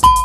you